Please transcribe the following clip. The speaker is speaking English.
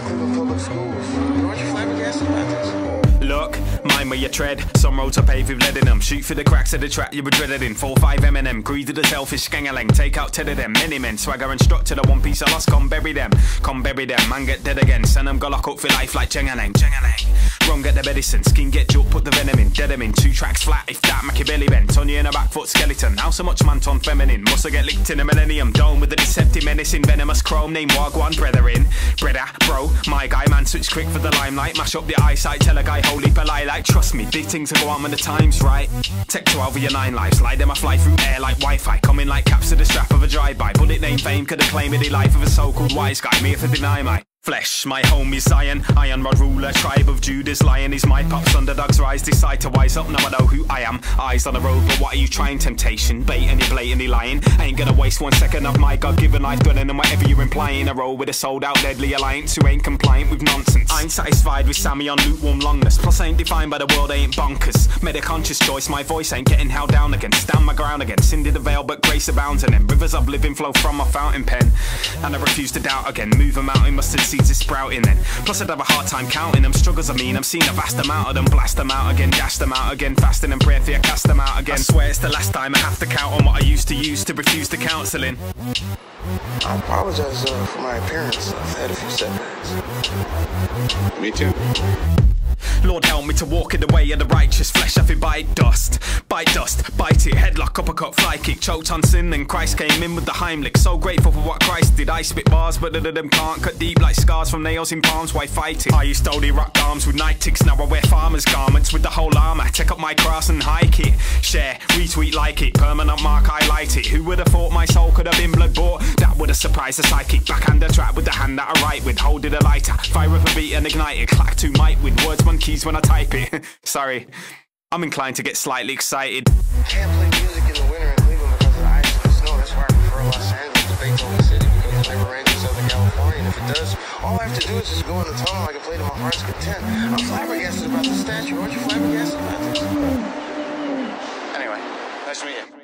cool. Aren't you flabbergasted about this? Look, mind where you tread. Some roads are paved with lead in them. Shoot for the cracks of the trap you were dreaded in. 4 5 Eminem, greed of the selfish skangalang. Take out 10 of them. Many men swagger and strut to the one piece of lost. Come bury them, come bury them. Man get dead again. Send them go lock up for life like Chengalang. Chengalang. Wrong get the medicine. Skin get juke, put the venom in. Dead 'em in. Two tracks flat. If that Machiavelli bent. On you in a back foot skeleton. How so much manton feminine? Must I get licked in a millennium dome with a deceptive menacing venomous chrome. Name Wagwan, brethren. Brother, bro, my guy, man switch quick for the limelight. Mash up the eyesight. Tell a guy holy lie like trust me. Big things will go on when the time's right. Tech 12 of your nine lives. Slide them I fly through air like Wi-Fi. Coming like caps to the strap of a drive-by. Bullet name fame could have claimed the life of a so-called wise guy. Me if I deny my Flesh, my home is Zion, Iron Rod ruler, tribe of Judah, lion. Is my pops, underdogs rise, decide to wise up, now I know who I am, eyes on the road, but what are you trying, temptation, bait and you're blatantly lying, ain't gonna waste one second of my God-given life, gunning and whatever you're implying, a roll with a sold out deadly alliance who ain't compliant with nonsense, I ain't satisfied with Sammy on lukewarm longness, plus I ain't defined by the world, I ain't bonkers, made a conscious choice, my voice ain't getting held down against. my ground again, sin did the veil but grace abounds and then rivers of living flow from my fountain pen, and I refuse to doubt again, move a mountain, mustard seeds is sprouting then. Plus, I'd have a hard time counting them struggles. I mean, I'm seeing a vast amount of them. Blast them out again, dash them out again. Fasting and pray for you, cast them out again. I swear it's the last time I have to count on what I used to use to refuse the counselling. I apologize uh, for my appearance. I've had a few setbacks. Me too. Lord help me to walk in the way of the righteous flesh I feel bite dust, bite dust, bite it, headlock, uppercut, fly kick, choked on sin, then Christ came in with the Heimlich. So grateful for what Christ. I spit bars, but none of them can't cut deep like scars from nails in palms. Why fight it? I used to only rock arms with Nike ticks, now I wear farmers' garments with the whole armor. Take up my cross and hike it, share, retweet, like it, permanent mark, highlight it. Who would have thought my soul could have been blood bought? That would have surprised the psychic. Backhand the trap with the hand that I write with, holding a lighter, fire up a beat and ignite it. Clack to mic with words, one keys when I type it. Sorry, I'm inclined to get slightly excited. Can't play music in the winter in Cleveland because of the ice and the snow. That's why I prefer Los Angeles to Beethoven City never in Southern California. And if it does, all I have to do is just go in the tunnel. I can play to my heart's content. I'm flabbergasted about the statue. Aren't you flabbergasted about this? Anyway, nice to meet you.